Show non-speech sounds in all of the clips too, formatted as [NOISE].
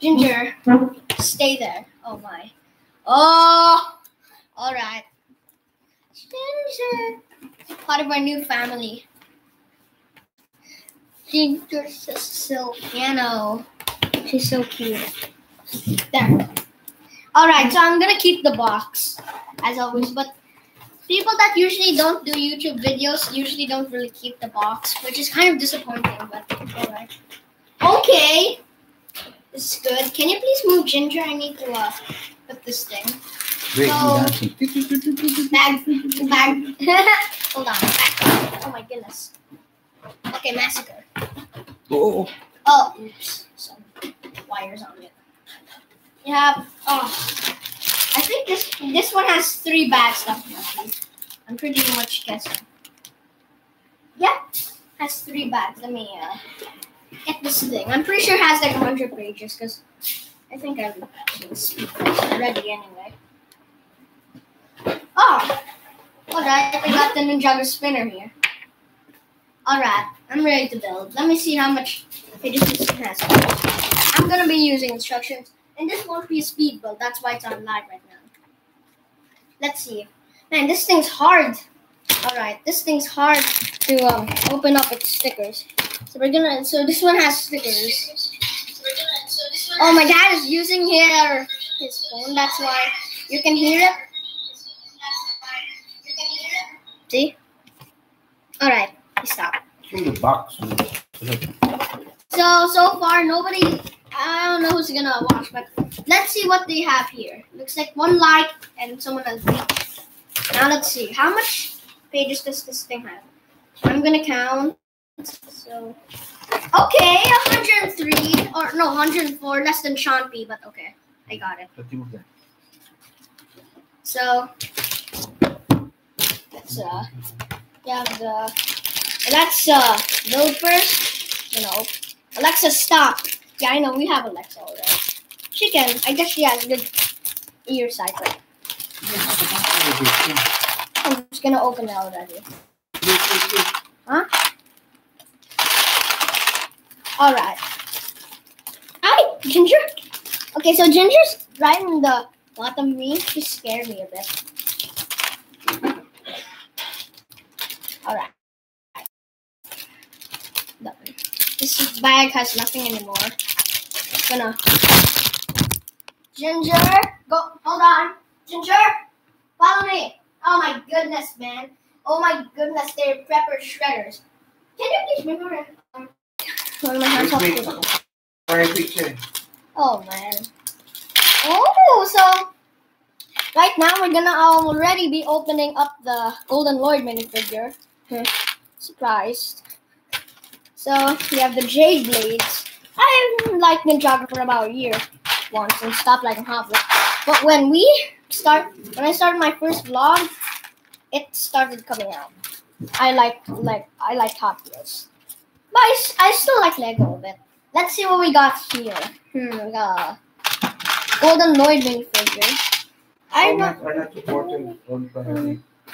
Ginger, stay there. Oh my. Oh, all right. Ginger, part of our new family. So piano. She's so cute. There. All right, so I'm gonna keep the box as always, but people that usually don't do YouTube videos usually don't really keep the box, which is kind of disappointing. But all right. Okay. This is good. Can you please move Ginger? I need to uh, put this thing. Wait, So-. Bag, bag. [LAUGHS] Hold on. Bag. Oh my goodness. Okay, massacre. Oh, Oh, oops. Some wires on it. You have. Oh, I think this this one has three bags definitely. I'm pretty much guessing. Yep, has three bags. Let me uh, get this thing. I'm pretty sure it has like hundred pages because I think speaking already anyway. Oh, alright. I got the Ninjago spinner here. Alright, I'm ready to build. Let me see how much pages this has. I'm gonna be using instructions, and this won't be a speed build. That's why it's on live right now. Let's see. Man, this thing's hard. Alright, this thing's hard to um, open up its stickers. So we're gonna. So this one has stickers. Oh, my dad is using here his phone. That's why you can hear it. See? All right, stop. in the box. So so far, nobody. I don't know who's gonna watch, but let's see what they have here. Looks like one like and someone else. Now let's see how much pages does this thing have. I'm gonna count. So okay, 103 or no 104, less than Sean P. But okay, I got it. So let's uh yeah the uh build first. You know, Alexa stop. Yeah, I know we have Alexa already. She can. I guess she has good ear sight. But I'm just gonna open it already. All right. Hi, Ginger. Okay, so Ginger's right in the bottom me. She scared me a bit. All right. This bag has nothing anymore. Gonna. Ginger, go. Hold on. Ginger, follow me. Oh my goodness, man. Oh my goodness, they're prepper shredders. Can you please move around? One of my hands off Wait, picture. Oh man. Oh, so right now we're gonna already be opening up the Golden Lloyd minifigure. Hmm, Surprised. So we have the Jade Blades. I've liked Ninjago for about a year once and stopped liking Wheels. But when we start, when I started my first vlog, it started coming out. I like like I like Hot Wheels, but I, I still like Lego a bit. Let's see what we got here. Hmm, we got a Golden Lloyd minifigure. I I'm not, not supporting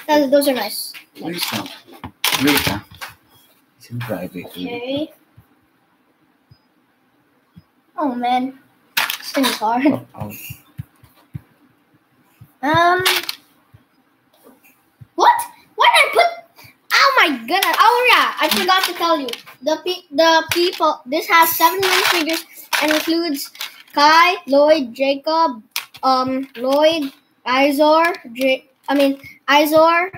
those, those are nice. Now. Ah. It's in private. Okay. Oh man, this thing is hard. Up, out. Um, what? What I put? My goodness! Oh yeah, I forgot to tell you. The pe- the people. This has seven minifigures and includes Kai, Lloyd, Jacob, um, Lloyd, Izor, J- I mean Izor,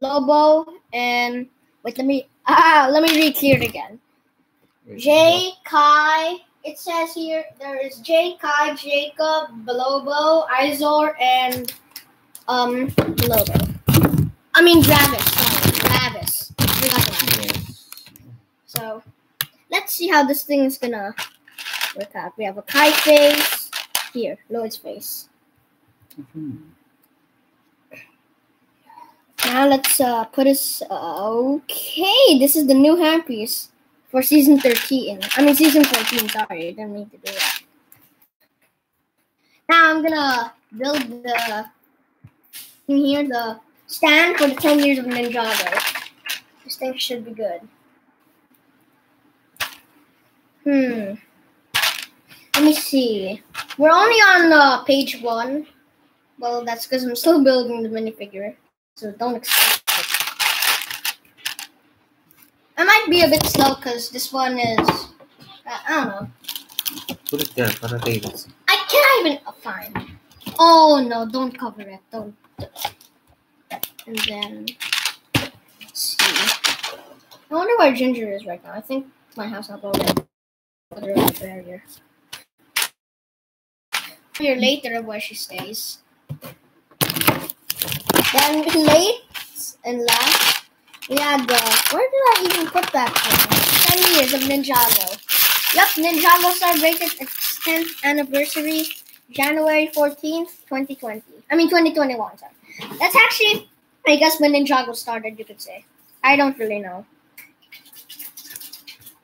Lobo, and wait. Let me [LAUGHS] ah. Let me read here again. Jay, Kai. It says here there is Jay, Kai, Jacob, Blobo, Izor, and um Blobo. I mean Gravis. Forgot that. Yes. So let's see how this thing is gonna work out. We have a Kai face here, Lloyd's face. Mhm. Now let's uh, put us. Uh, okay, this is the new handpiece for season 13. I mean, season 14. Sorry, I didn't mean to do that. Now I'm gonna build the. In here, the stand for the 10 years of Ninjago. This thing should be good. Hmm. Let me see. We're only on uh, page one. Well, that's because I'm still building the minifigure, so don't expect it. I might be a bit slow because this one is. I I don't know. Put it there para tables. I can't even oh, fine. Oh no! Don't cover it. Don't. And then let's see. I wonder where Ginger is right now. I think my house up over barrier. Later where she stays. Then late and last, we had the. Where did I even put that? Thing? Ten years of Ninjago. Yep, Ninjago celebrated its 10th anniversary January 14th, 2020. I mean, 2021, sorry. That's actually, I guess, when Ninjago started, you could say. I don't really know.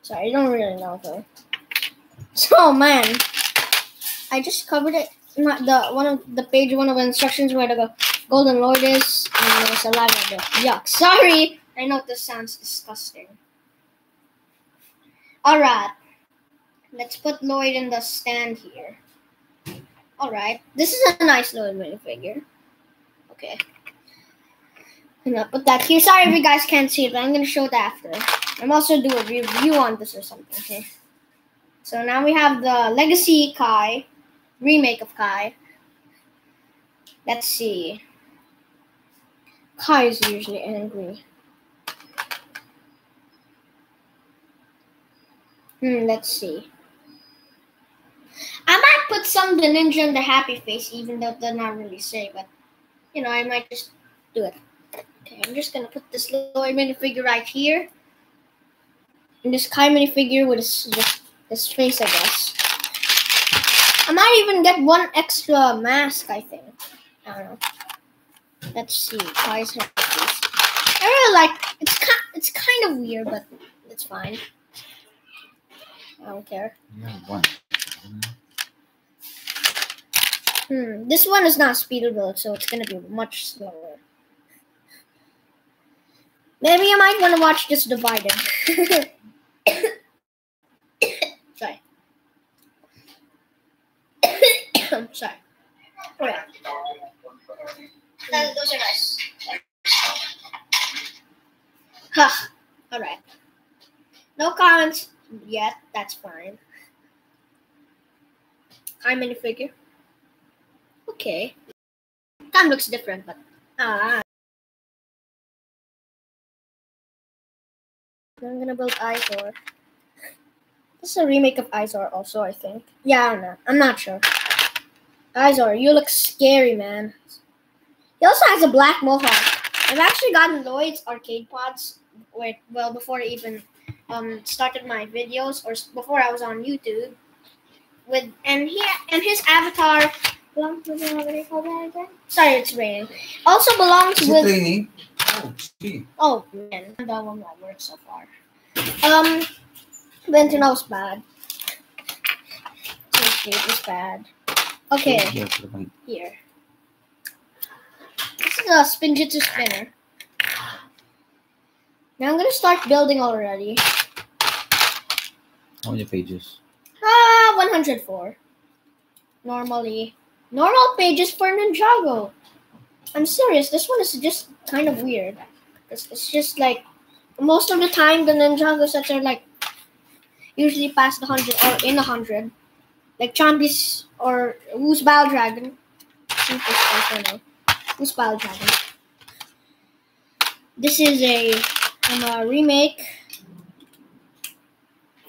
Sorry, I don't really know, though. So, [LAUGHS] oh, man, I just covered it. Not the one of the page one of the instructions where the Golden Lloyd is, and there's a lot of. Yuck. Sorry. I know this sounds disgusting. Alright. Let's put Lloyd in the stand here. Alright. This is a nice Lloyd minifigure. Okay. I'm gonna put that here. Sorry if you guys can't see it, but I'm gonna show it after. I'm also do a review on this or something, okay? So now we have the Legacy Kai, remake of Kai. Let's see. Kai is usually angry. Hmm, let's see. I might put some of the ninja in the happy face, even though they're not really say, but you know, I might just do it. Okay, I'm just gonna put this little minifigure right here. And this Kai minifigure with this, his face, I guess. I might even get one extra mask, I think. I don't know. Let's see. Kai's happy face. I really like it's kind it's kind of weird, but it's fine. I don't care. Hmm. This one is not speed build, so it's gonna be much slower. Maybe I might want to watch this divided. [LAUGHS] Sorry. Sorry. Alright. Uh, those are nice. Huh. Alright. No comments yet. That's fine. Hi, minifigure. Okay. Of looks different, but ah. I'm gonna build Izor. This is a remake of Izor, also, I think. Yeah, I don't know. I'm not sure. Izor, you look scary, man. He also has a black mohawk. I've actually gotten Lloyd's arcade pods, wait, well, before I even um, started my videos or before I was on YouTube. With and he and his avatar belongs with what do you call that again? Sorry, it's raining. Also belongs Is it with raining? Oh, gee. Oh man, that one that worked so far. Um, Ventino's bad. Tape is bad. Okay, Yeah, put it on. here. This is a Spinjitzu spinner. Now I'm gonna start building already. How many pages? Ah, 104. Normally, normal pages for Ninjago. I'm serious. This one is just kind of weird. It's, it's just like most of the time the Ninjago sets are like usually past the hundred or in the hundred, like Champi's or Who's Battle Dragon. Who's Battle Dragon? This is a, um, a remake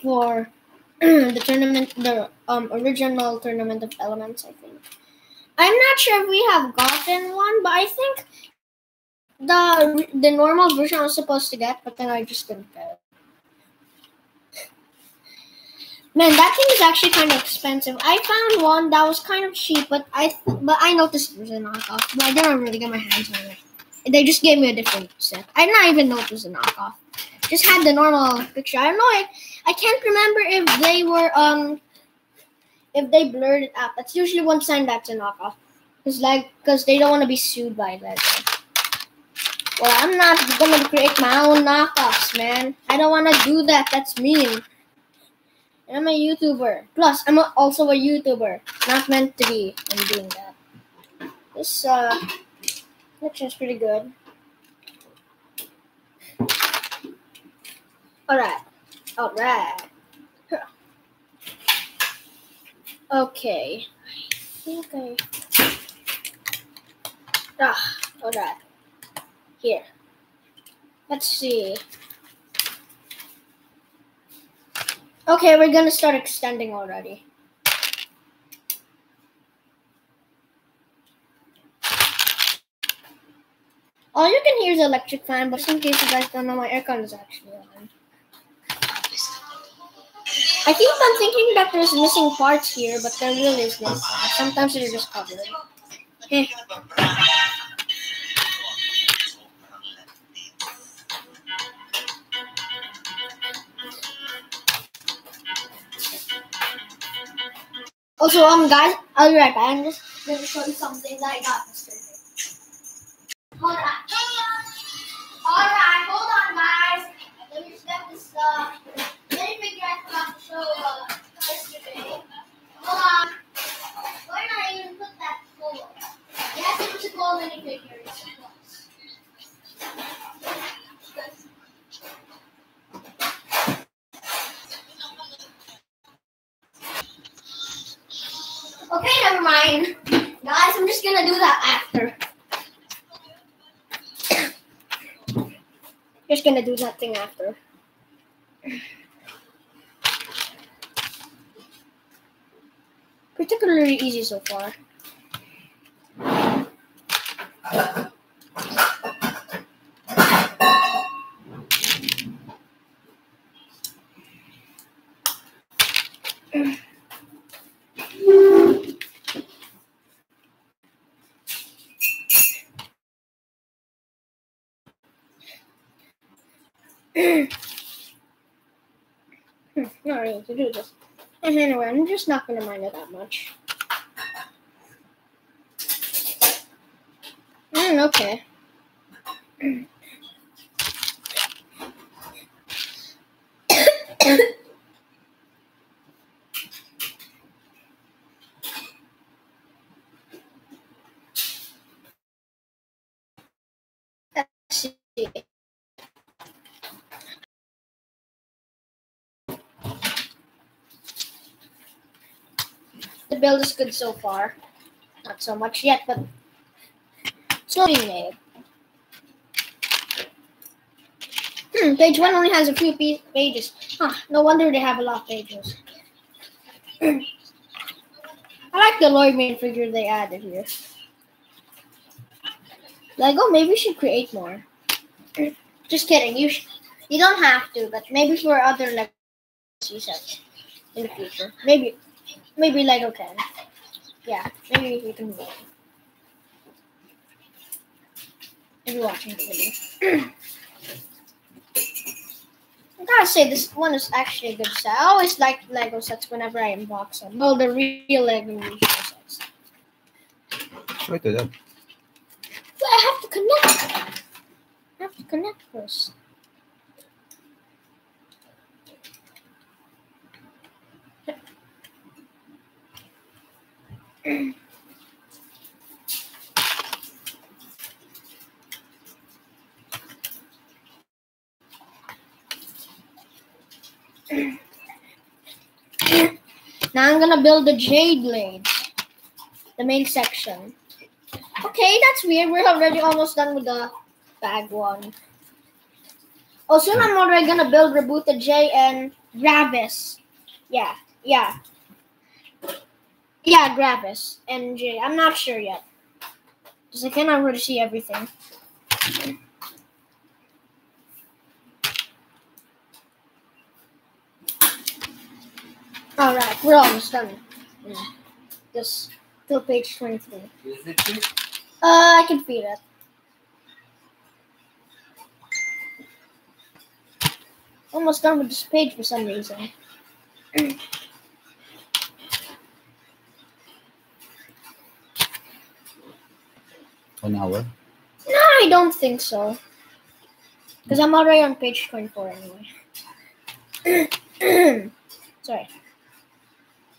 for [CLEARS THROAT] the tournament, the um original tournament of elements. I think. I'm not sure if we have gotten one, but I think the the normal version I was supposed to get, but then I just didn't get it. Man, that thing is actually kind of expensive. I found one that was kind of cheap, but I but I noticed it was a knockoff. But I didn't really get my hands on it. They just gave me a different set. I did not even know it was a knockoff. Just had the normal picture. I don't know. I, I can't remember if they were um if they blurred it out. That's usually one sign that's a knockoff. Cause like cause they don't want to be sued by that. Well, I'm not gonna create my own knockoffs, man. I don't want to do that. That's mean. And I'm a YouTuber. Plus, I'm a, also a YouTuber. Not meant to be. I'm doing that. This uh, picture is pretty good. Alright. Alright. Okay. Okay. Ah, alright. Here. Let's see. Okay, we're gonna start extending already. All you can hear is electric fan, but in case you guys don't know, my aircon is actually on. I keep on thinking that there's missing parts here, but there really is not. Sometimes they're just covered. Also, um, guys, I'll be right back. I'm just gonna show you something that I got yesterday. Hold on. Alright, hold on, guys. Let me just get this stuff. Let me figure I forgot to show uh, yesterday. Hold on. Did I even put that photo? Yes, it was a gold minifigure. Yes, Okay, never mind. Guys, I'm just gonna do that after. Just gonna do that thing after. Particularly easy so far. To do this. Anyway, I'm just not gonna mind it that much. Mm, okay. [COUGHS] Let's see. The build is good so far. Not so much yet, but slowly made. Hmm, page one only has a few pages. Huh, no wonder they have a lot of pages. [CLEARS THROAT] I like the Lloyd minifigure they added here. Lego, maybe we should create more. [CLEARS THROAT] Just kidding. You you don't have to, but maybe for other Lego sets in the future. Maybe maybe Lego can. Yeah, maybe we can it. If you're watching the video. I gotta say, this one is actually a good set. I always like Lego sets whenever I unbox them. Well, the real Lego sets. Show it to. But I have to connect. I have to connect first. Now I'm gonna build the Jade Blade, the main section. Okay, that's weird. We're already almost done with the bag one. Oh, soon I'm already gonna build Rebuta Jay and Gravis. Yeah, yeah. Yeah, Gravis and Jay. I'm not sure yet. Because I cannot really see everything. Alright, we're almost done. Mm. Just till page 23. Is it? Uh, I can feed it. Almost done with this page for some reason. [CLEARS THROAT] One hour. No, I don't think so. Because I'm already on page 24 anyway. [CLEARS THROAT] Sorry.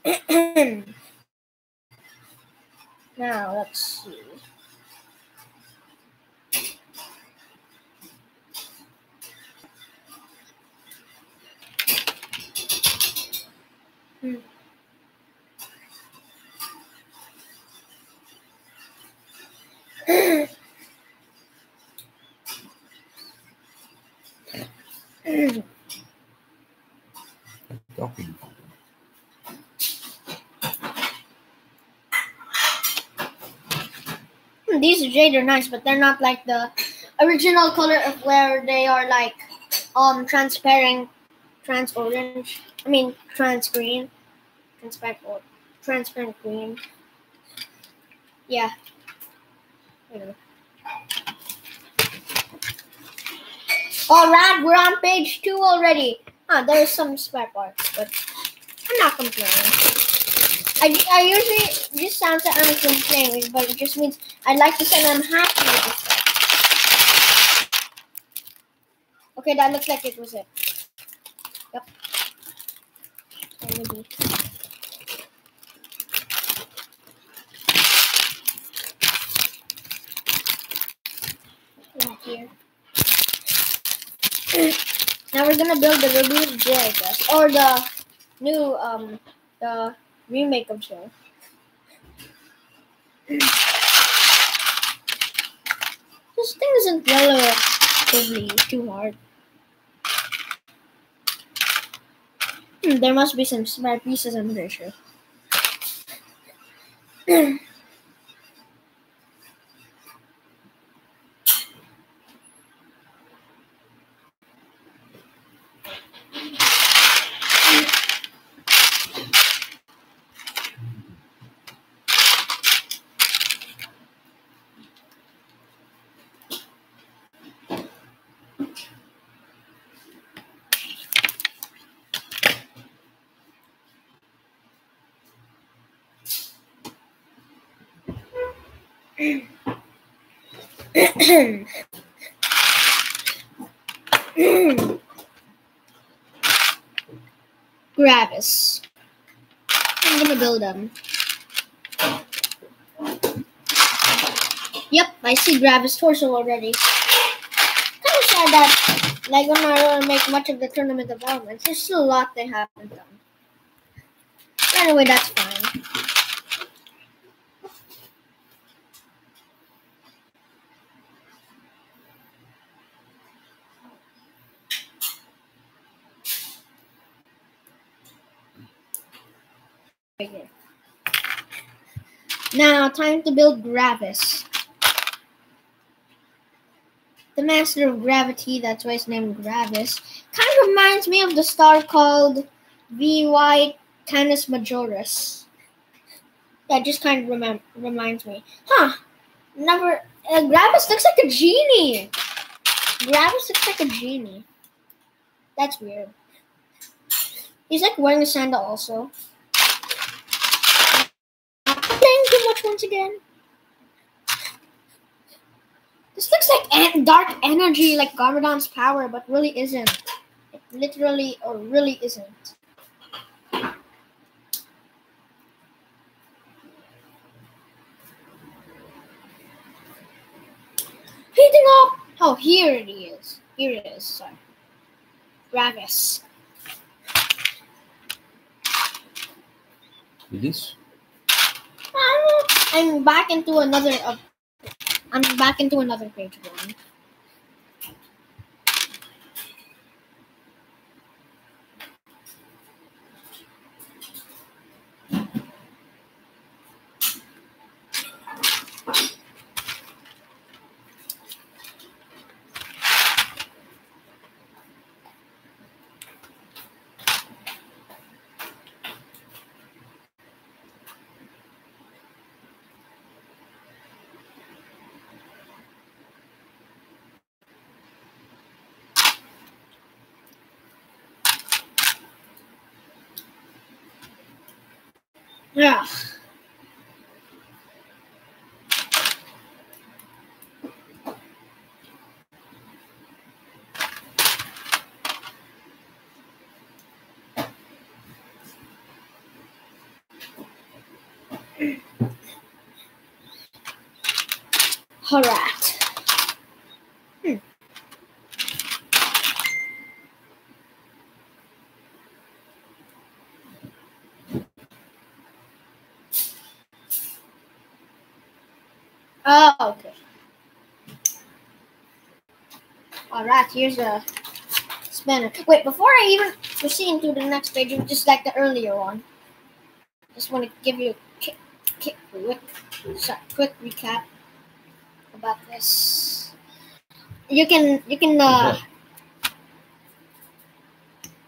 [CLEARS THROAT] now let's see. Hmm. These jade are nice, but they're not like the original color of where they are like um transparent, trans orange. I mean trans green, transparent transparent green. Yeah. Anyway. All right, we're on page two already. Huh, there's some spare parts, but I'm not complaining. I, I usually this sounds like I'm complaining, but it just means I'd like to say I'm happy with this stuff. Okay, that looks like it was it. Yep. And maybe. Right here. [CLEARS THROAT] now we're gonna build the reboot Jay, I guess, or the new um the remake of J. [CLEARS THROAT] This thing isn't relatively too hard. Hmm, there must be some spare pieces, I'm pretty sure. [CLEARS THROAT] Gravis. I'm gonna build them. Yep, I see Gravis torso already. Kind of sad that, like, when I don't make much of the tournament developments, there's still a lot they haven't done. Anyway, that's fine. Right here. Now, time to build Gravis. The master of gravity, that's why it's named Gravis, kind of reminds me of the star called VY Canis Majoris. That just kind of remem- reminds me. Huh. Never. Uh, Gravis looks like a genie. Gravis looks like a genie. That's weird. He's like wearing a sandal also. Playing too much once again. This looks like dark energy, like Garmadon's power, but really isn't. It literally or really isn't. Heating up! Oh, here it is. Here it is. Sorry. Gravis. This? Ah, I'm back into another. Uh, I'm back into another page one. Yeah. Oh, okay. Alright, here's a spinner. Wait, before I even proceed to the next page, just like the earlier one, just want to give you a quick, sorry, quick recap about this. You can, you can, uh,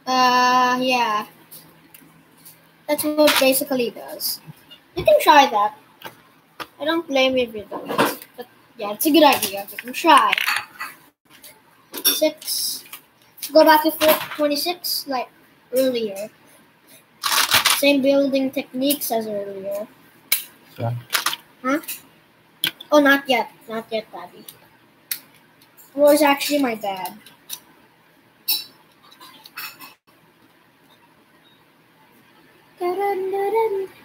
uh, yeah. That's what basically does. You can try that. I don't blame you if you don't. But yeah, it's a good idea. You can try. Six. Go back to four, 26, like earlier. Same building techniques as earlier. Yeah. Huh? Oh, not yet. Not yet, Daddy. Well, it's actually my dad. Dun-dun-dun-dun.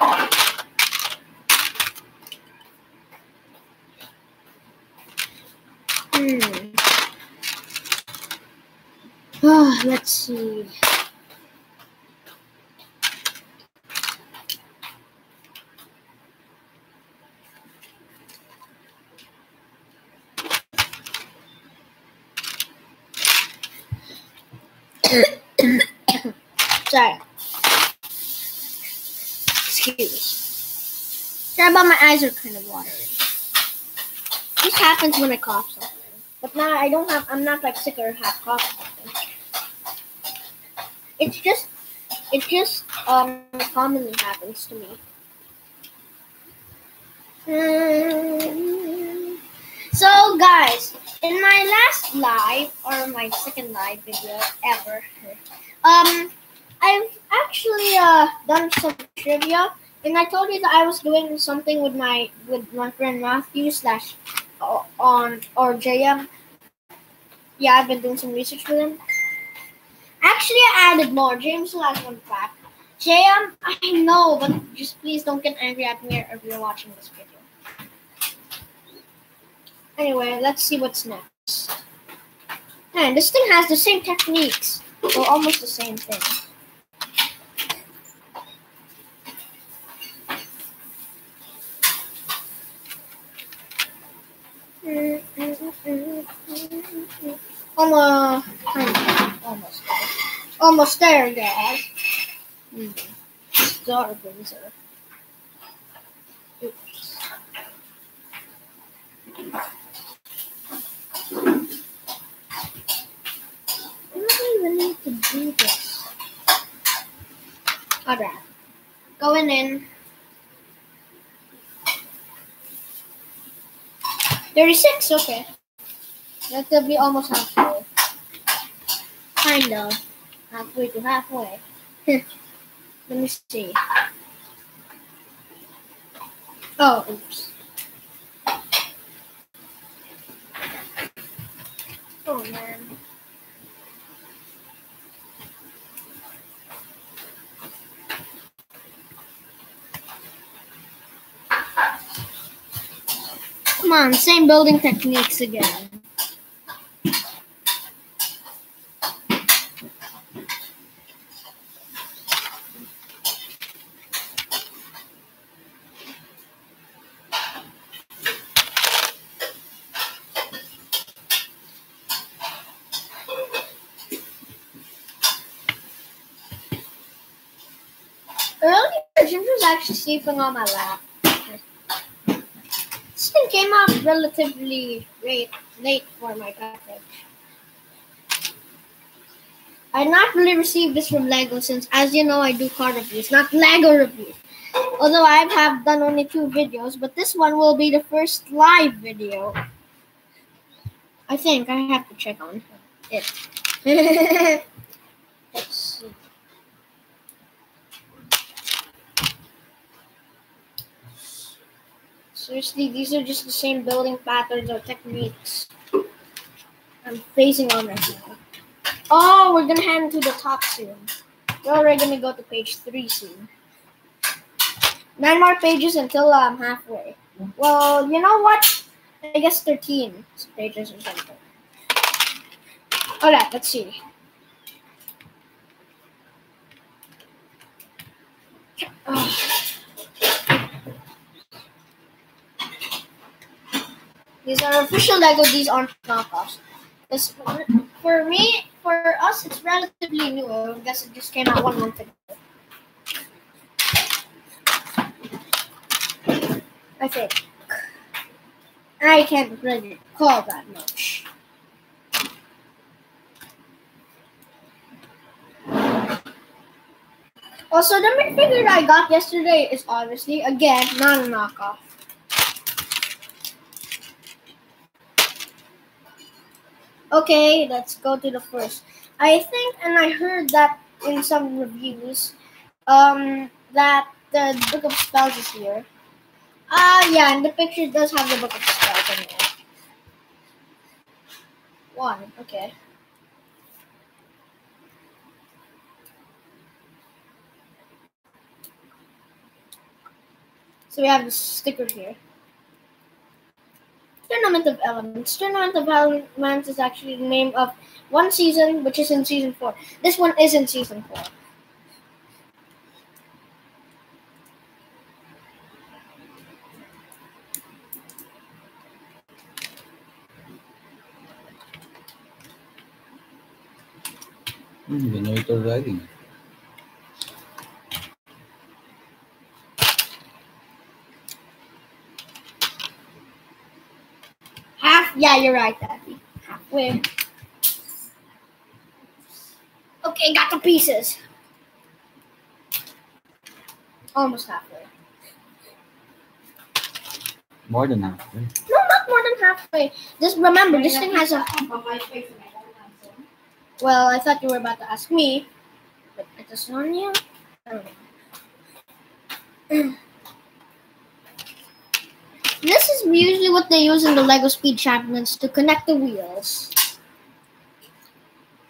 Hmm. Ah, let's see. Sorry. Excuse. Sorry about my eyes are kind of watering. This happens when I cough something. But now I don't have I'm not like sick or have cough something. It's just it just um commonly happens to me. Mm. So guys, in my last live or my second live video ever, um, I've actually uh done some trivia, and I told you that I was doing something with my with my friend Matthew slash on or JM. Yeah, I've been doing some research with him. Actually, I added more. James still has one back. JM, I know, but just please don't get angry at me if you're watching this video. Anyway, let's see what's next. Man, this thing has the same techniques. or almost the same thing. Almost, almost there. Almost there, guys. Hmm. Star Blazer. Oops. I don't even need to do this. Alright. Going in. 36, okay. That will be almost halfway. Kind of. Halfway to halfway. [LAUGHS] Let me see. Oh, oops. Oh man. Come on, same building techniques again. Earlier, Jim was actually sleeping on my lap. This thing came out relatively late, late for my package. I not really received this from Lego since, as you know, I do card reviews, not Lego reviews. Although I have done only two videos, but this one will be the first live video. I think I have to check on it. [LAUGHS] Let's see. Seriously, these are just the same building patterns or techniques. I'm facing on right now. Oh, we're gonna head to the top soon. We're already gonna go to page three soon. Nine more pages until I'm halfway. Well, you know what? I guess 13 pages or something. Alright, let's see. Oh. These are official Lego, these aren't knockoffs. This, for me, for us, it's relatively new. I guess it just came out one month ago. I think. I can't really call that much. Also, the minifigure I got yesterday is obviously, again, not a knockoff. Okay, let's go to the first. I think, and I heard that in some reviews, um, that the Book of Spells is here. Ah, uh, yeah, and the picture does have the Book of Spells in it. One, okay. So we have the sticker here. Tournament of Elements. Tournament of Elements is actually the name of one season, which is in season four. This one is in season four. Hmm, you know it already. Yeah, you're right, Daddy. Halfway. Okay, got the pieces. Almost halfway. More than halfway. No, not more than halfway. Just remember, this thing has a. Well, I thought you were about to ask me, but it is on you. [CLEARS THROAT] I don't know. This is usually what they use in the Lego Speed Champions to connect the wheels.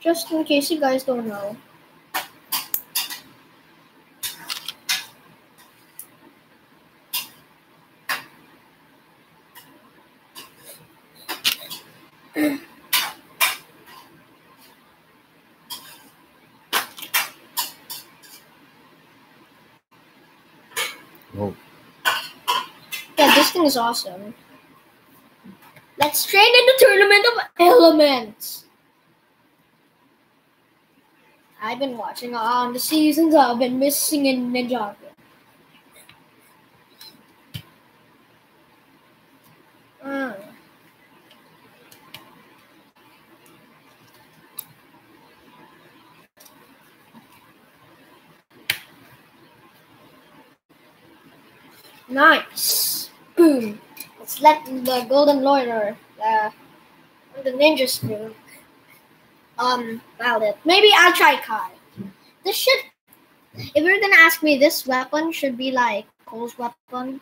Just in case you guys don't know. Is awesome. Let's train in the tournament of elements. I've been watching on the seasons I've been missing in Ninjago. Mm. Nice. Let's the golden loiter, uh, the ninja spoon, um, valid. Maybe I'll try Kai. This should, if you're gonna ask me, this weapon should be like Cole's weapon.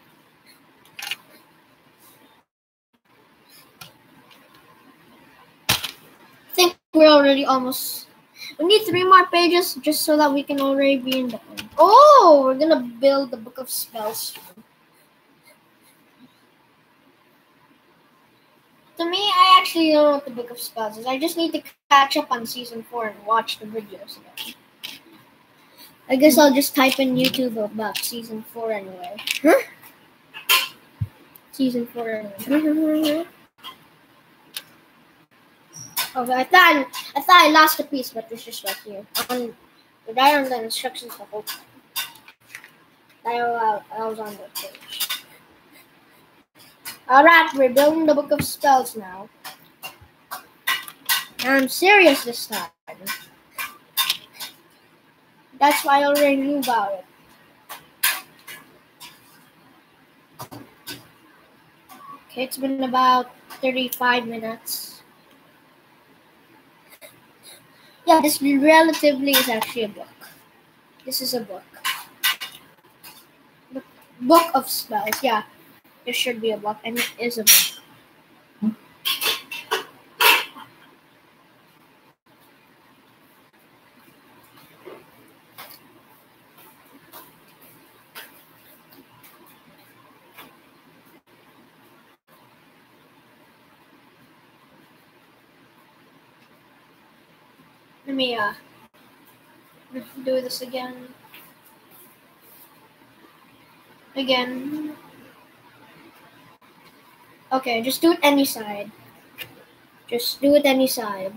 I think we're already almost. We need three more pages just so that we can already be in the. Oh, we're gonna build the Book of Spells. To me, I actually don't know what the Book of Spells is. I just need to catch up on season four and watch the videos again. I guess I'll just type in YouTube about season four anyway. Huh? Season four anyway. [LAUGHS] okay, I thought I thought I lost a piece, but it's just right here. On right on the instructions the whole time. I, I, I was on the page. Alright, we're building the Book of Spells now. I'm serious this time. That's why I already knew about it. Okay, it's been about 35 minutes. Yeah, this relatively is actually a book. This is a book. Book of spells, yeah. It should be a block, and it is a block. let me uh, do this again again Okay, just do it any side. Just do it any side.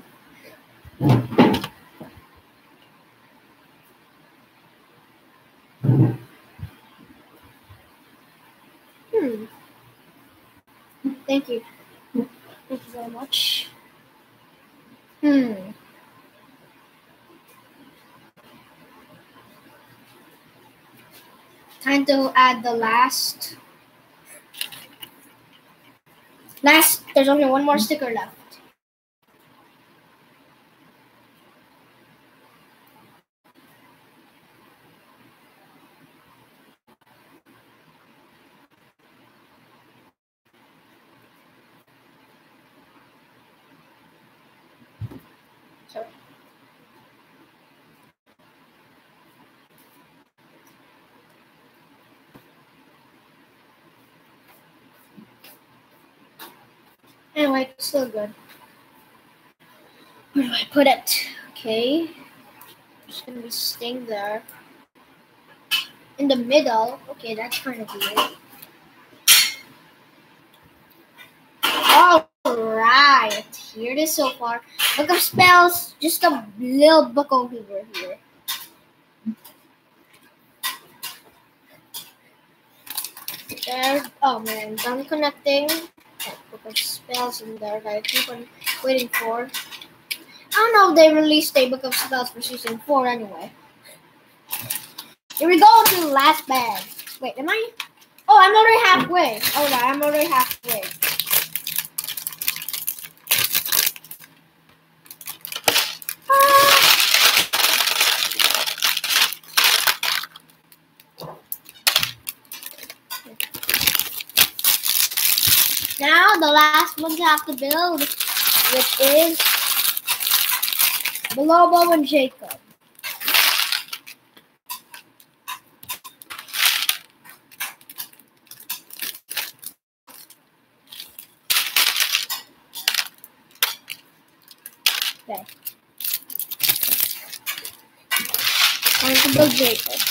Hmm. Thank you. Thank you very much. Hmm. Time to add the last. Last, there's only one more sticker left. Sorry. Anyway, it's still good. Where do I put it? Okay. Just gonna be staying there. In the middle. Okay, that's kind of weird. Alright. Here it is so far. Book of spells, just a little book over here. There. Oh man, I'm done connecting. Book of spells in there that I keep on waiting for. I don't know if they released a book of spells for season four anyway. Here we go to the last bag. Wait, am I? Oh, I'm already halfway. Oh, no, I'm already halfway. Ah. Now the last one to have to build, which is Lobo and Jacob. Okay. Time to build Jacob.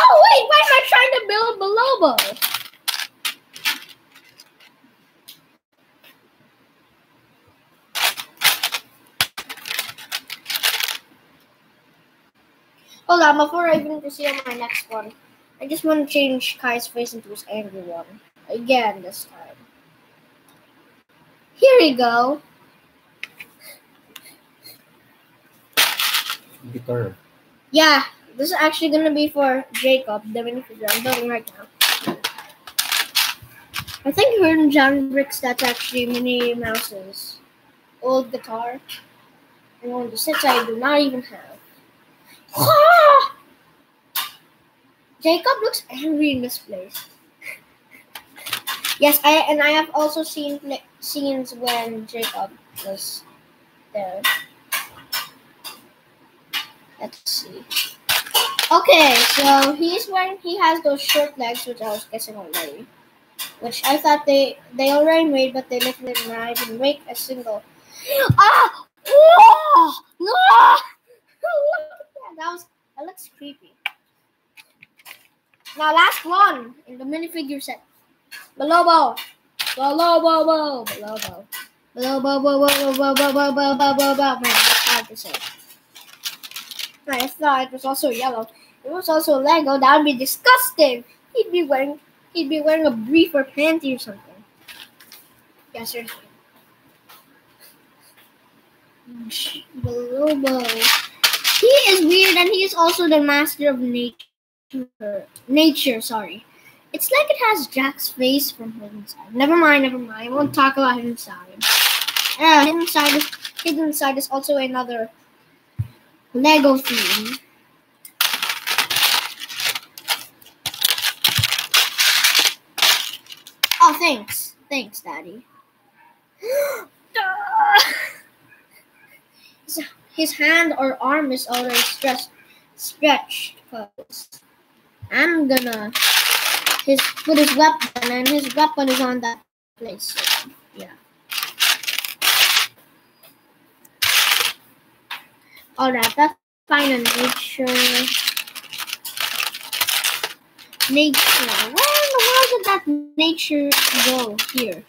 Oh wait, why am I trying to build Bolobo? Hold on, Um, before I even proceed on my next one, I just want to change Kai's face into his angry one. Again this time. Here we go. Guitar. Yeah, this is actually gonna be for Jacob, the minifigure I'm building right now. I think her and JANGBRiCKS that's actually Minnie Mouse's old guitar. And one of the sets I do not even have. [LAUGHS] Jacob looks angry in this place. yes, I and I have also seen scenes when Jacob was there. Let's see. Okay, so he's wearing he has those short legs, which I was guessing already. Which I thought they they already made, but they literally did not make a single. [GASPS] Ah! Oh! No! [LAUGHS] Look at that. That was that looks creepy. Now last one in the minifigure set. Bolobo. Bolobo. Bolobo. Bolobo. Hard to say. I thought it was also yellow. It was also Lego. That would be disgusting. He'd be wearing he'd be wearing a brief or panty or something. Yeah, seriously. Bolobo. He is weird and he is also the master of nature. Nature, sorry. It's like it has Jack's face from hidden side. Never mind, never mind. I won't talk about hidden side. Uh, hidden side is hidden side is also another Lego theme. Oh, thanks. Thanks, Daddy. [GASPS] His- His hand or arm is already stretched, stretched. Cause I'm gonna his put his weapon and his weapon is on that place. So, yeah. Alright, that's fine and nature. Nature. Where in the world did that nature go here?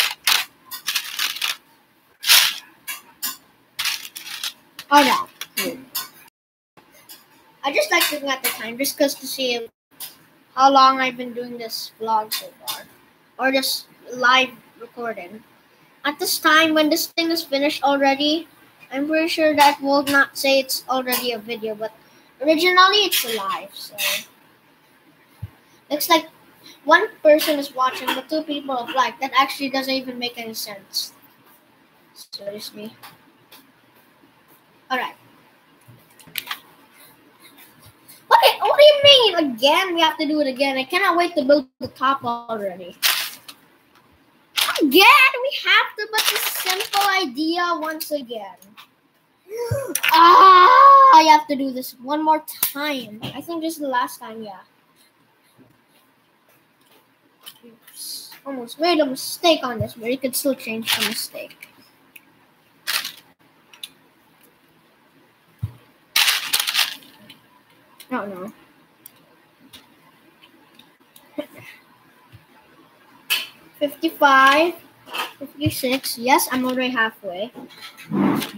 Alright. I just like looking at the time just because to see if how long I've been doing this vlog so far. Or just live recording. At this time, when this thing is finished already, I'm pretty sure that will not say it's already a video, but originally it's live, so. Looks like one person is watching, but two people have liked. That actually doesn't even make any sense. So it's me. Alright. Do- what do you mean? Again? We have to do it again. I cannot wait to build the top already. Again, we have to put this simple idea once again. Ah, I have to do this one more time. I think this is the last time, yeah. Oops. Almost made a mistake on this, but you could still change the mistake. Oh no. Fifty-five. 56. Yes, I'm already halfway.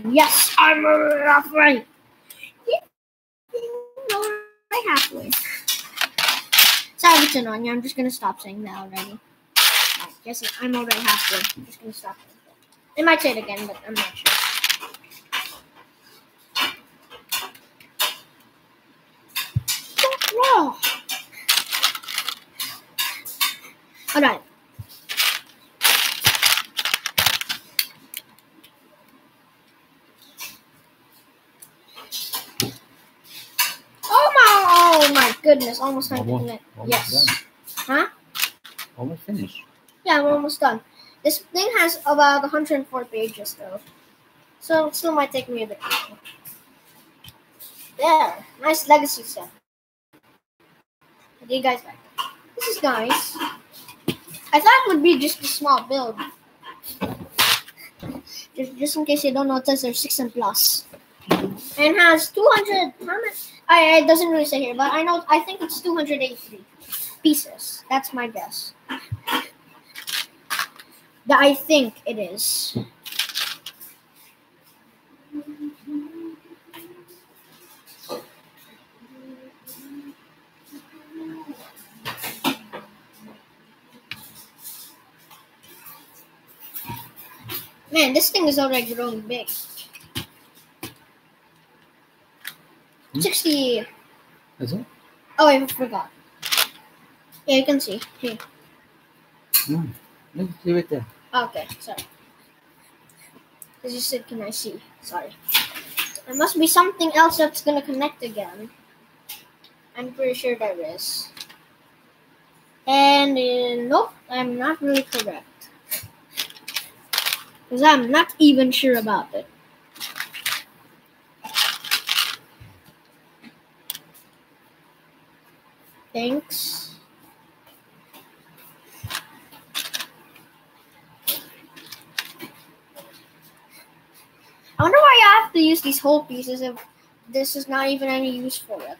Yes, I'm already halfway. Already halfway. Sorry it's annoying. I'm just gonna stop saying that already. Yes, I'm already halfway. I'm just gonna stop. I might say it again, but I'm not sure. Whoa. Alright. Oh my! Oh my goodness! Almost time to Almost- commit. almost Yes. done. Huh? Almost finished. Yeah, I'm almost done. This thing has about 104 pages though, so it still might take me a bit. longer. There, nice legacy set. Do you guys like? This is nice. I thought it would be just a small build. Just, just in case you don't notice, there's six and plus. and has 200. How? I it doesn't really say here, but I know. I think it's 283 pieces. That's my guess. That I think it is. Man, this thing is already growing big. Hmm? 60. Is it? Oh, I forgot. Yeah, you can see. Here. No. Let's leave it there. Okay, sorry. Because you said, can I see? Sorry. There must be something else that's gonna connect again. I'm pretty sure there is. And uh, nope, I'm not really correct. Because I'm not even sure about it. Thanks. I wonder why I have to use these whole pieces if this is not even any use for it.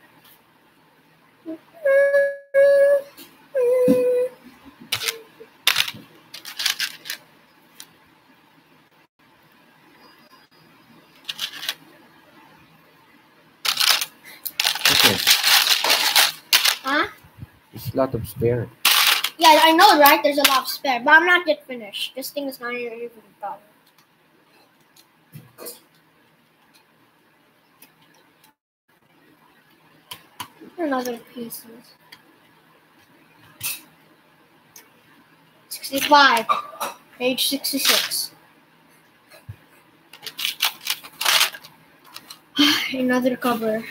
Okay. Huh? There's a lot of spare. Yeah, I know, right? There's a lot of spare, but I'm not yet finished. This thing is not even done. Another pieces. Sixty-five. Page sixty-six. [SIGHS] Another cover.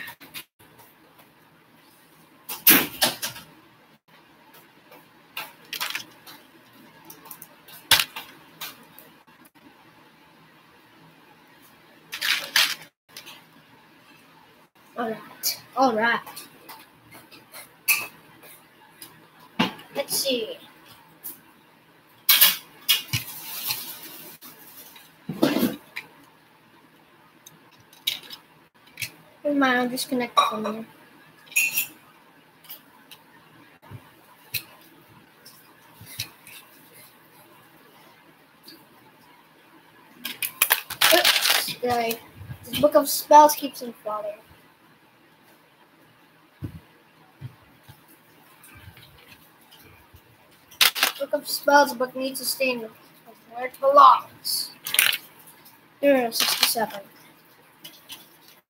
Alright. Alright. Let's see. Never mind, I'll disconnect from you. Oops, sorry. This book of spells keeps on falling. Book of spells book needs to stay in where it belongs. Here, 67.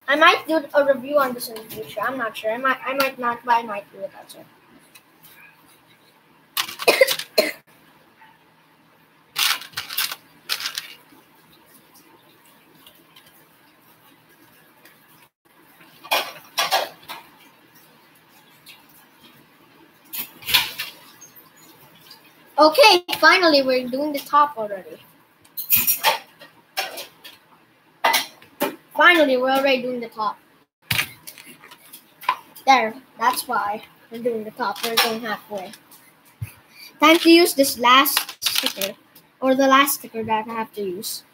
I might do a review on this in the future. I'm not sure. I might I might not, but I might do it. That's it. Okay, finally we're doing the top already. Finally, we're already doing the top. There, that's why we're doing the top. We're going halfway. Time to use this last sticker, or the last sticker that I have to use.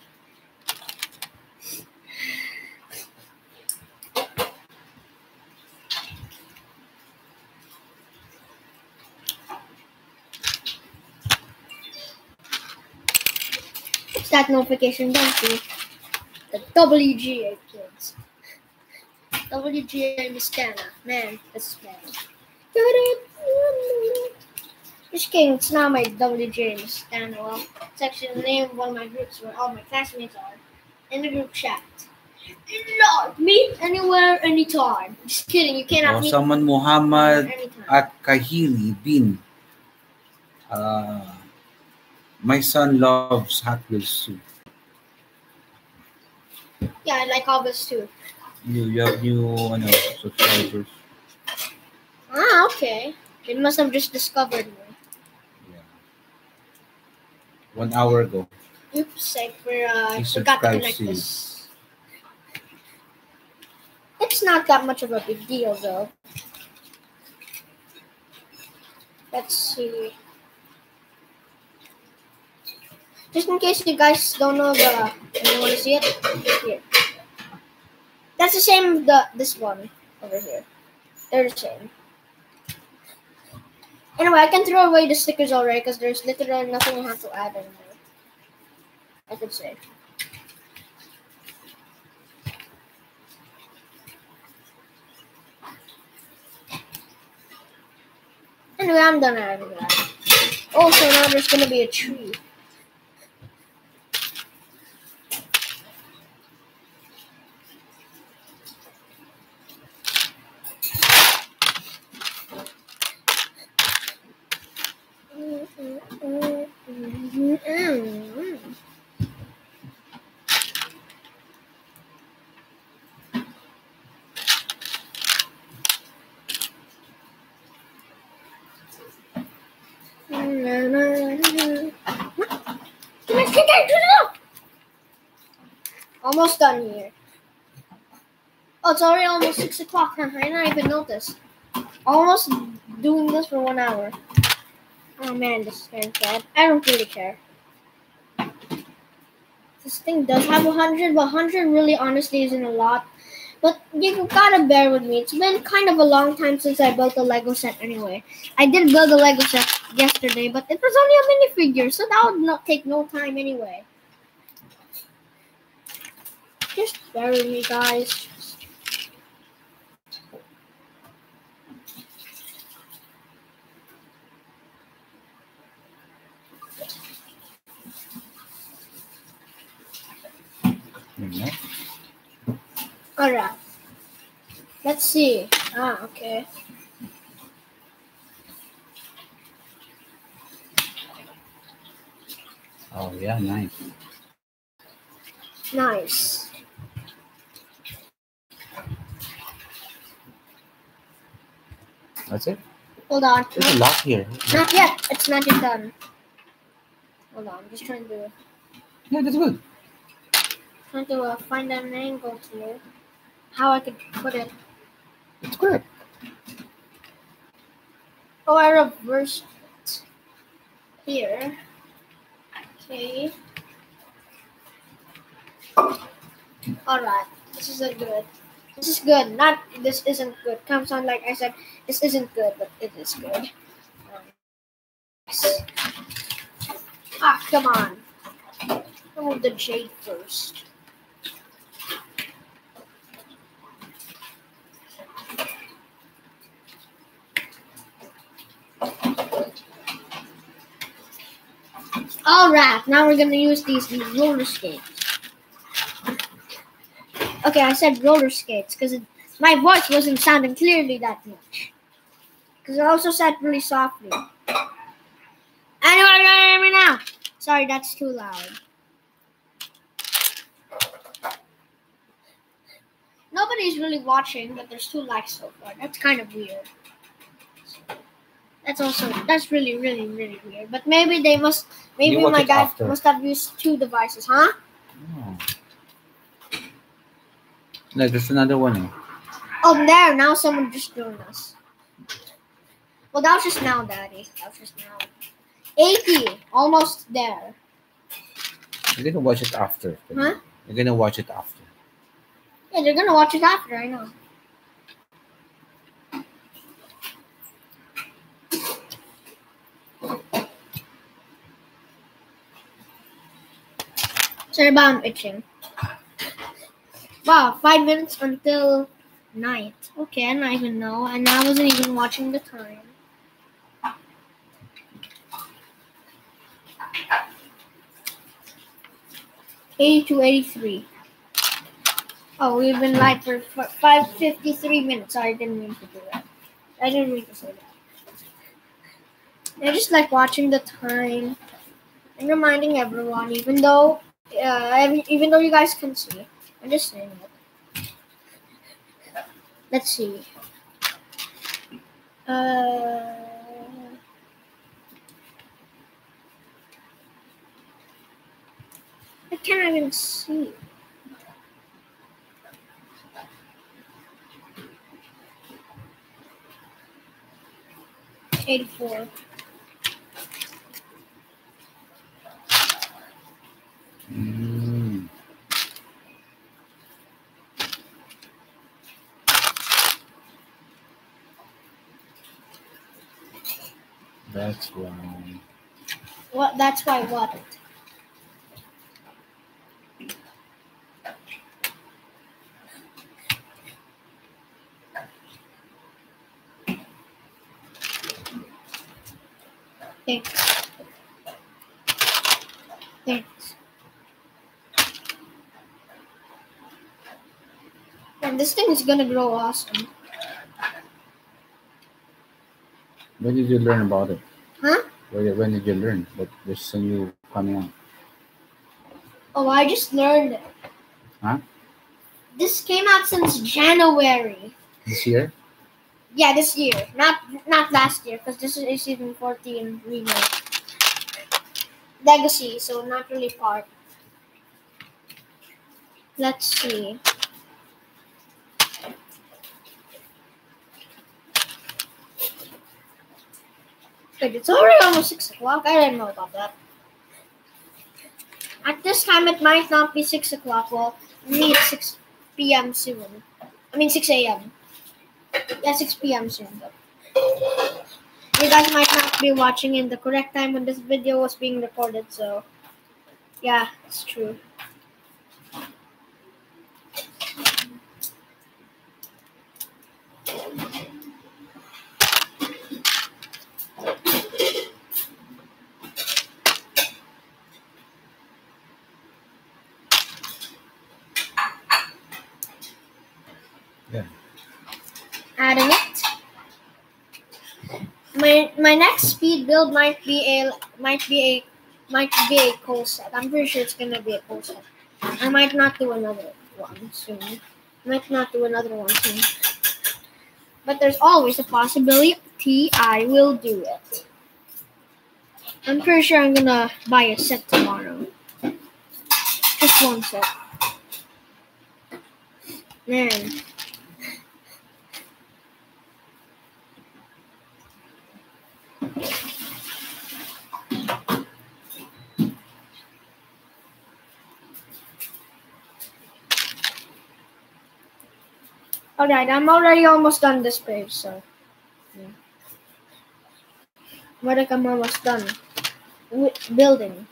That notification, don't you? The WGA kids. WGA Mistana. Man, this is bad. Just kidding, it's not my WGA Mistana. Well, it's actually the name of one of my groups where all my classmates are in the group chat. Not meet anywhere, anytime. Just kidding, you cannot Oh, meet someone Muhammad anytime. bin. Uh, my son loves Hot Wheels too. Yeah, I like Hobbies too. You, you have new ano, subscribers. Ah, okay. They must have just discovered me. Yeah. One hour ago. Oops, I for, uh, forgot to connect to this. It's not that much of a big deal, though. Let's see. Just in case you guys don't know the, you want to see it? Here. That's the same as the this one over here. They're the same. Anyway, I can throw away the stickers already because there's literally nothing I have to add anymore. I could say. Anyway, I'm done adding that. Also, now there's gonna be a tree. Almost done here. Oh, it's already almost six o'clock. Huh? I didn't even notice. Almost doing this for one hour. Oh man, this is getting sad. I don't really care. This thing does have a hundred, but hundred really honestly isn't a lot. But you gotta bear with me. It's been kind of a long time since I built a Lego set anyway. I did build a Lego set yesterday, but it was only a minifigure, so that would not take no time anyway. Just bear with me, guys. Alright. Let's see. Ah, okay. Oh yeah, nice. Nice. That's it. Hold on. There's a lock here. Not yet. It's not yet done. Hold on. I'm just trying to Yeah, that's good. trying to uh, find an angle here. How I could put it. It's good. Oh, I reversed it. Here. Okay. Alright. This is a good. This is good. Not this isn't good. Comes on like I said, this isn't good, but it is good. Yes. Ah, come on. Remove the jade first. All right, now we're gonna use these these roller skates. Okay, I said roller skates because my voice wasn't sounding clearly that much. Because I also said really softly. Anyway, hear me now. Sorry, that's too loud. Nobody's really watching, but there's two likes so far. That's kind of weird. That's also that's really really really weird. But maybe they must maybe my dad after. must have used two devices, huh? Oh. No, there's another one. eh. Oh, there now someone just joined us. Well, that was just now, Daddy. That was just now. 80, almost there. You're gonna watch it after. Huh? You're gonna watch it after. Yeah, they're gonna watch it after. I know. Sorry about I'm itching. Wow, five minutes until night. Okay, I don't even know, and I wasn't even watching the time. Eighty-two, eighty-three. Oh, we've been live for five fifty-three minutes. Sorry, I didn't mean to do that. I didn't mean to say that. I just like watching the time and reminding everyone, even though, uh, even though you guys can see. I'm just saying it. Let's see. Uh, I can't even see. Eighty-four. Mm. That's why. What? That's why what? Thanks. Thanks. And this thing is gonna grow awesome. When did you learn about it? When, did you learn that there's a new coming out? Oh, I just learned it. Huh? This came out since January. This year? Yeah, this year, not not last year, because this is season fourteen remake. Legacy, so not really part. Let's see. It's already almost six o'clock. I didn't know about that. At this time, it might not be six o'clock. Well, me it's six p.m. soon. I mean six a.m. Yeah, 6 p.m. soon. But you guys might not be watching in the correct time when this video was being recorded, so yeah, it's true. Yeah. Adding it. My my next speed build might be a might be a might be a coal set. I'm pretty sure it's gonna be a coal set. I might not do another one soon. I Might not do another one soon. But there's always a possibility I will do it. I'm pretty sure I'm gonna buy a set tomorrow. Just one set. Man. Alright, I'm already almost done this page, so. Yeah. What like I'm almost done. Wi- Building.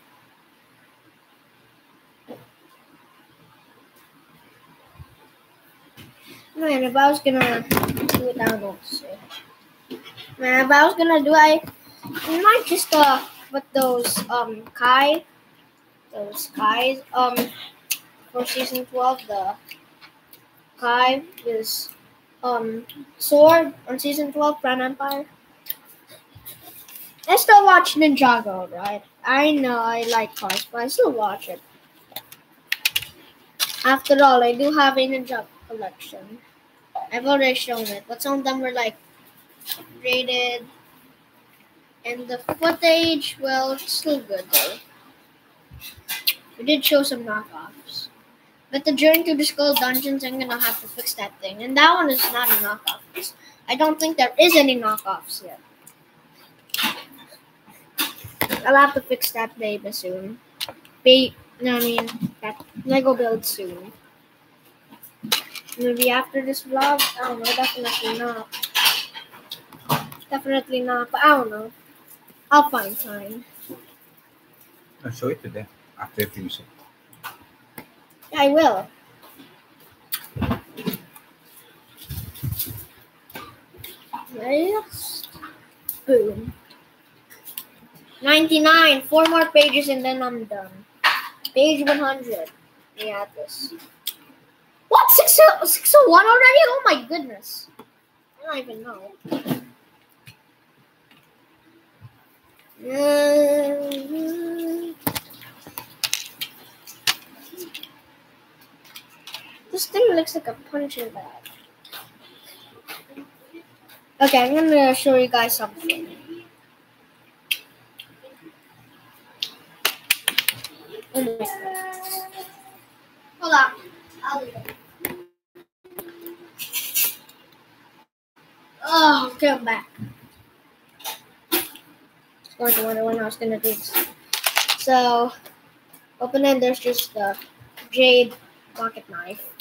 Man, if I was gonna do it, I. Man, if I was gonna do I, I might just uh put those um Kai, those Kais um for season twelve. The Kai is um sword on season twelve, Grand Empire. I still watch Ninjago, right? I know I like cars, but I still watch it. After all, I do have a Ninja collection. I've already shown it, but some of them were like rated. And the footage, well, it's still good though. We did show some knockoffs. But the Journey to the Skull Dungeons, I'm gonna have to fix that thing. And that one is not a knockoff. I don't think there is any knockoffs yet. I'll have to fix that baby soon. Ba- no, I mean, that Lego build soon. Maybe after this vlog? I don't know, definitely not. Definitely not, but I don't know. I'll find time. I'll show it today after you finish it. I will. Boom. 99. Four more pages and then I'm done. Page 100. We Yeah, this. What? 6 601 already? Oh my goodness. I don't even know. Mm. This thing looks like a punching bag. Okay, I'm gonna show you guys something. Hold on. I'll. Oh, I'm back. Just going to wonder when I was gonna do this. So, open it, there's just the jade pocket knife.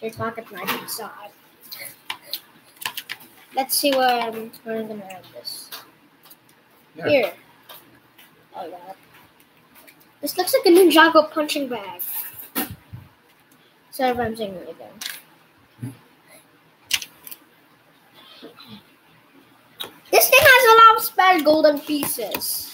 Jade pocket knife inside. Let's see where I'm, where I'm gonna add this. Here. Oh yeah. This looks like a Ninjago punching bag. Sorry if I'm saying it again. This thing has a lot of spare golden pieces.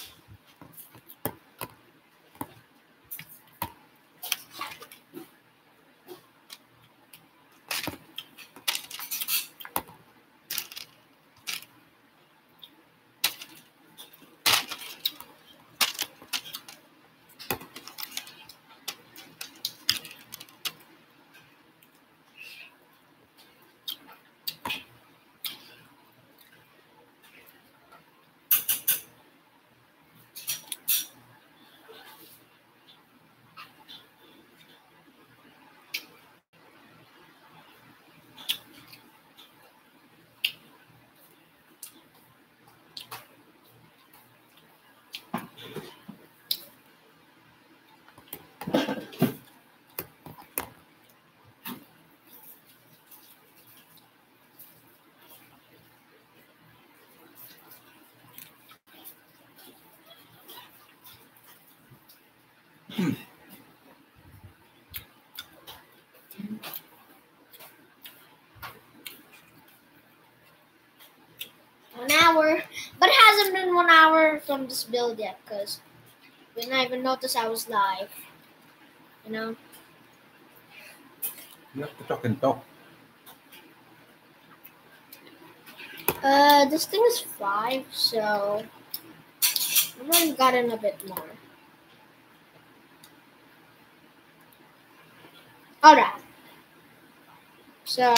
One hour, but it hasn't been from this build yet, cause we didn't even notice I was live. You know. You have to talk and talk. Uh, this thing is five, so I've already gotten a bit more. Alright. So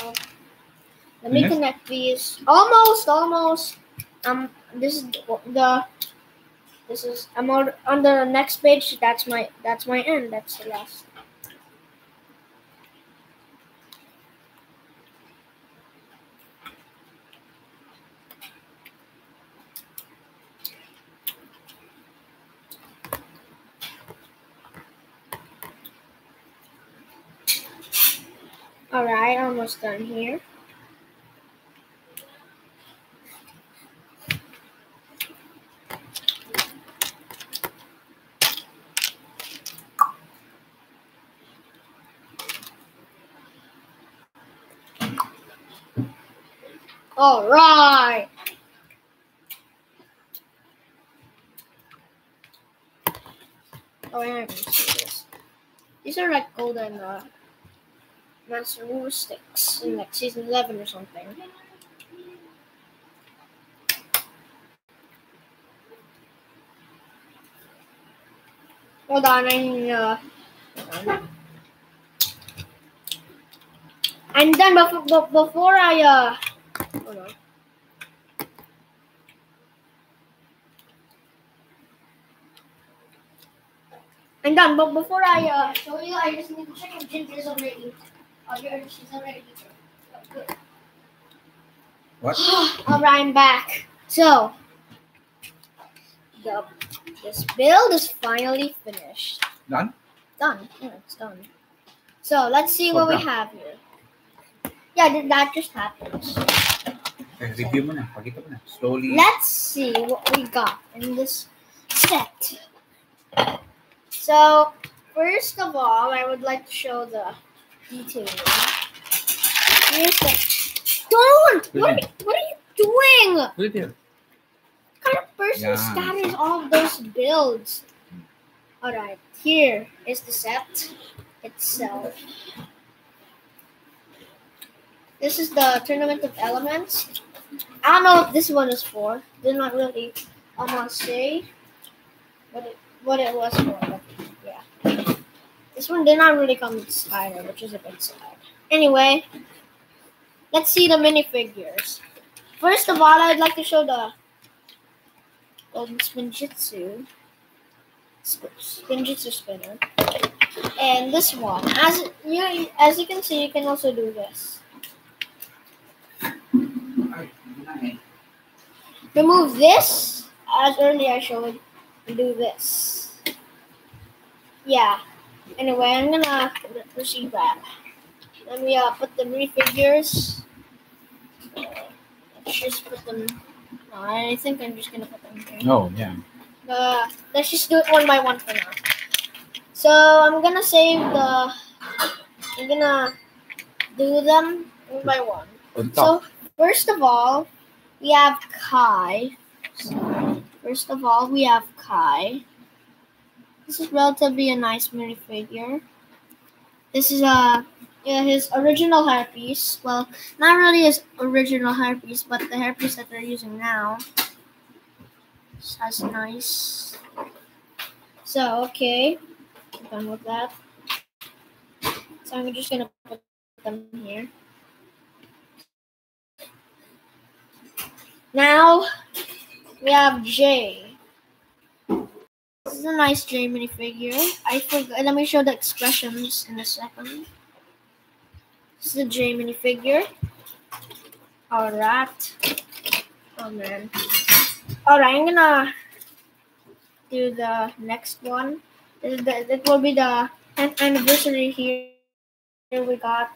let me Finished? connect these. Almost, almost. Um, this is the. This is I'm on, on the next page. That's my that's my end. That's the last. All right, almost done here. All right. Oh, I can see this. These are like golden uh, Master Ruler sticks in like season 11 or something. Hold on, I'm uh, hold on. I'm done before, before I uh hold on. I'm done, but before I uh show you, I just need to check if Ginger's already. Oh, here she's already. Oh, good. What? [GASPS] All right, I'm back. So, the this build is finally finished. Done? Done. Yeah, it's done. So let's see what we have here. Yeah, th- that just happened. Review mo na. Pakita mo na. Slowly. Let's see what we got in this set. So, first of all, I would like to show the detailing. Here's the. Don't! What, are- what are you doing? What kind of person Yeah. scatters all of those builds? Alright, here is the set itself. This is the Tournament of Elements. I don't know what this one is for. Did not really I almost say what it what it was for, yeah. This one did not really come with Skylor, which is a bit sad. Anyway, let's see the minifigures. First of all, I'd like to show the Golden Spinjitzu. Sp- Spinjitzu spinner. And this one. As you as you can see, you can also do this. Ay, hindi na eh. Remove this, as earlier I showed, and do this. Yeah. Anyway, I'm gonna proceed that. Then we uh, put the minifigures. Uh, let's just put them. No, I think I'm just gonna put them here. Oh, yeah. Uh, let's just do it one by one for now. So I'm gonna save the. I'm gonna do them one by one. So first of all, we have Kai. So, first of all, we have Kai. This is relatively a nice minifigure. This is a yeah, his original hairpiece. Well, not really his original hairpiece, but the hairpiece that they're using now. That's nice. So okay, I'm done with that. So I'm just gonna put them here. Now we have Jay. This is a nice Jay minifigure. I forgot. Let me show the expressions in a second. This is a Jay minifigure. Alright. Oh man. Alright, I'm gonna do the next one. This is the, that will be the 10th anniversary here. Here we got.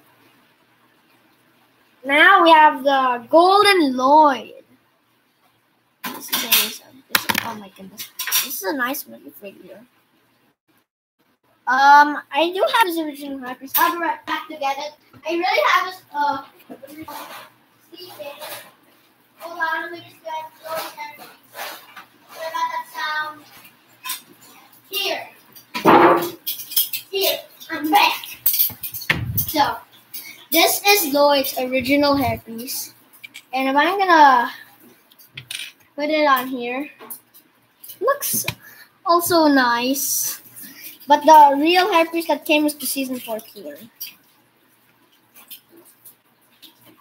Now we have the Golden Lloyd. This is amazing. This is, oh my goodness. This is a nice minifigure. Um, I do have his original hairpiece. I'll be right back to get it. I really have his, uh. Hold on, let me just get. What about that sound? Here. Here. I'm back. So, this is Lloyd's original hairpiece. And if I'm gonna put it on here, looks also nice. But the real hairpiece that came was the season 14.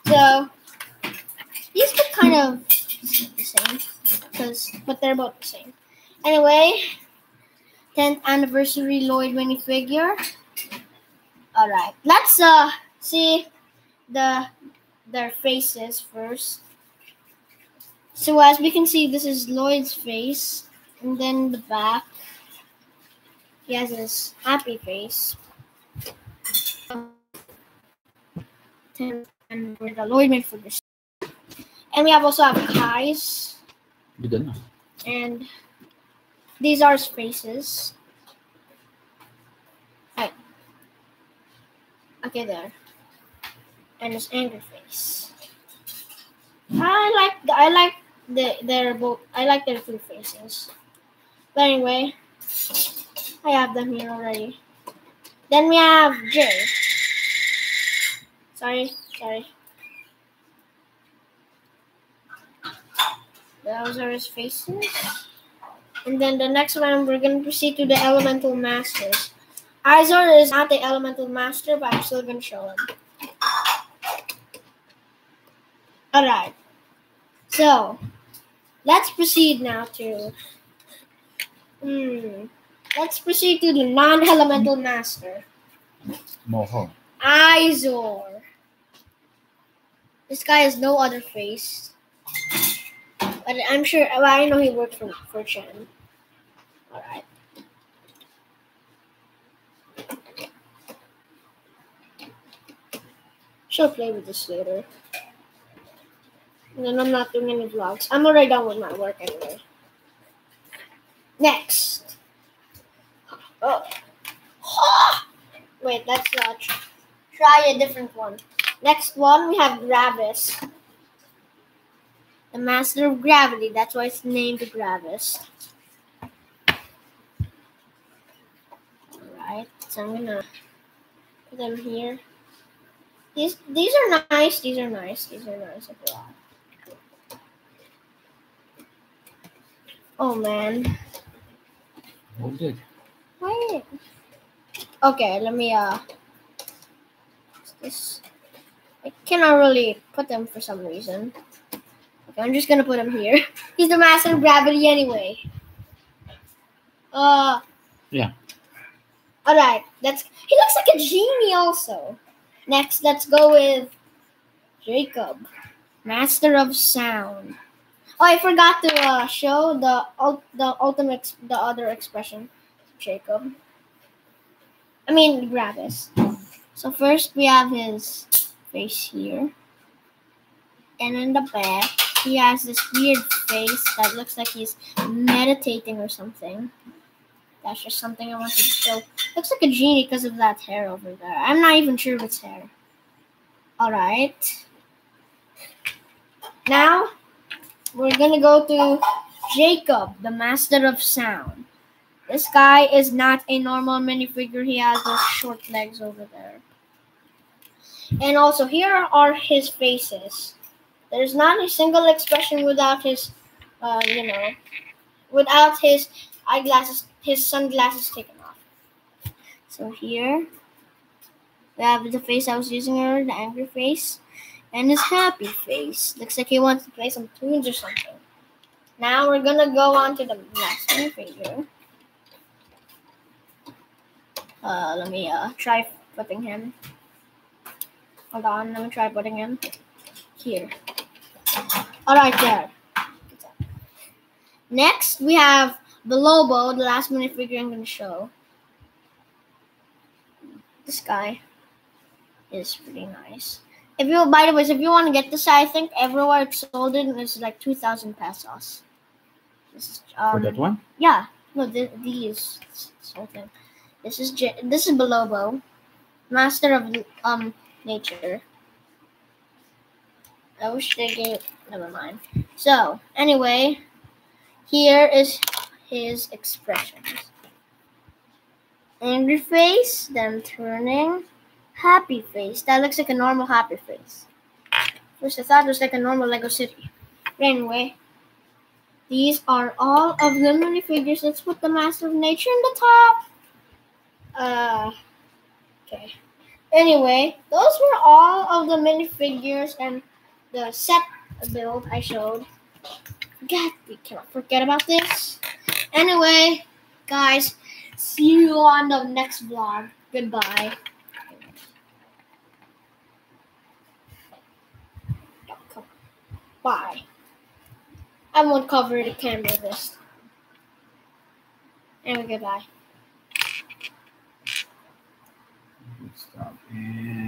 So, these look kind of the same. Cause, but they're both the same. Anyway, 10th anniversary Lloyd minifigure. Alright, let's uh see the their faces first. So as we can see, this is Lloyd's face, and then the back. He has his happy face. And with the Lloyd minifigure. And we have also have Kai's, Good na. and these are his faces. Right. Okay, there. And his anger face. I like the, I like the their both I like their two faces. But anyway, I have them here already. Then we have Jay. Sorry, sorry. Those are his faces. And then the next one, we're going to proceed to the Elemental Masters. Eyezor is not the Elemental Master, but I'm still going to show him. Alright. So, let's proceed now to. Hmm. Let's proceed to the non Elemental Master. Moho. Eyezor. This guy has no other face. But I'm sure, well, I know he worked for, for Chen. Alright. She'll play with this later. And then I'm not doing any vlogs. I'm already done with my work anyway. Next. Oh. Wait, let's uh, tr- try a different one. Next one, we have Gravis. The master of gravity. That's why it's named Gravis. Alright, so I'm gonna put them here. These these are nice. These are nice. These are nice overall. Oh man. Hold it. Wait. Okay, let me uh this I cannot really put them for some reason. Okay, I'm just gonna put him here. [LAUGHS] He's the master of gravity anyway. Uh Yeah. Alright, that's he looks like a genie also. Next, let's go with Jacob, Master of Sound. Oh, I forgot to uh, show the the ultimate the other expression, Jacob. I mean Gravis. So first we have his face here, and in the back he has this weird face that looks like he's meditating or something. That's just something I wanted to show. Looks like a genie because of that hair over there. I'm not even sure if it's hair. Alright. Now, we're gonna go to Jacob, the master of sound. This guy is not a normal minifigure. He has those short legs over there. And also, here are his faces. There's not a single expression without his, uh, you know, without his eyeglasses, his sunglasses taken off. So here, we have the face I was using earlier, the angry face, and his happy face. Looks like he wants to play some tunes or something. Now we're gonna go on to the next figure. Uh, let me uh try putting him. Hold on, let me try putting him here. All right, there. Next, we have Bolobo, the last minute figure I'm to show. This guy is pretty nice. If you, by the way, if you want to get this, I think everywhere it's sold in is like two thousand pesos. This is um, For that one? yeah, no, th- these something. This is J- this is Bolobo, master of um nature. I wish they gave. Never mind. So anyway, here is his expressions. Angry face, then turning, happy face. That looks like a normal happy face. Which I thought was like a normal Lego city. But anyway, these are all of the minifigures. Let's put the Master of Nature in the top. Uh, okay. Anyway, those were all of the minifigures and the set build I showed. God, we cannot forget about this. Anyway, guys, see you on the next vlog. Goodbye. Bye. I won't cover the camera this. Anyway, goodbye. Stop. And